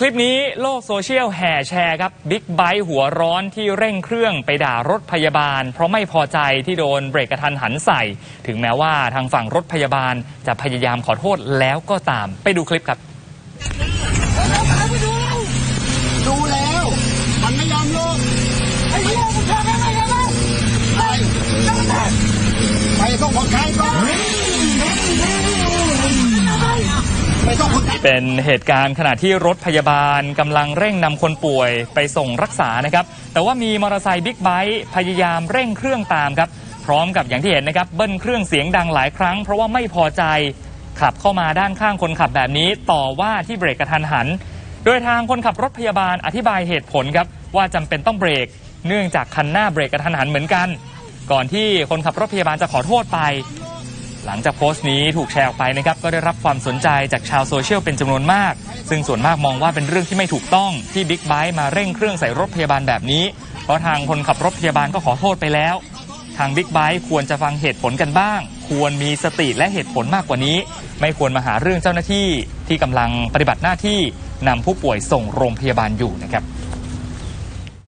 คลิปนี้โลกโซเชียลแห่แชร์ครับบิ๊กไบค์หัวร้อนที่เร่งเครื่องไปด่ารถพยาบาล เพราะไม่พอใจที่โดนเบรกกระทันหันใส่ ถึงแม้ว่าทางฝั่งรถพยาบาลจะพยายามขอโทษแล้วก็ตามไปดูคลิปครับ เป็นเหตุการณ์ขณะที่รถพยาบาลกำลังเร่งนำคนป่วยไปส่งรักษานะครับ แต่ว่ามีมอเตอร์ไซค์บิ๊กไบค์พยายามเร่งเครื่องตามครับ พร้อมกับอย่างที่เห็นนะครับเบิ้ลเครื่องเสียงดังหลายครั้งเพราะว่าไม่พอใจขับเข้ามาด้านข้างคนขับแบบนี้ ต่อว่าที่เบรกกระทันหัน โดยทางคนขับรถพยาบาลอธิบายเหตุผลครับว่าจำเป็นต้องเบรก เนื่องจากคันหน้าเบรกกระทันหันเหมือนกัน ก่อนที่คนขับรถพยาบาลจะขอโทษไป หลังจากโพสต์นี้ถูกแชร์ออกไปนะครับก็ได้รับความสนใจจากชาวโซเชียลเป็นจำนวนมาก ซึ่งส่วนมากมองว่าเป็นเรื่องที่ไม่ถูกต้องที่บิ๊กไบค์มาเร่งเครื่องใส่รถพยาบาลแบบนี้ เพราะทางคนขับรถพยาบาลก็ขอโทษไปแล้ว ทางบิ๊กไบค์ควรจะฟังเหตุผลกันบ้าง ควรมีสติและเหตุผลมากกว่านี้ ไม่ควรมาหาเรื่องเจ้าหน้าที่ที่กำลังปฏิบัติหน้าที่นำผู้ป่วยส่งโรงพยาบาลอยู่นะครับ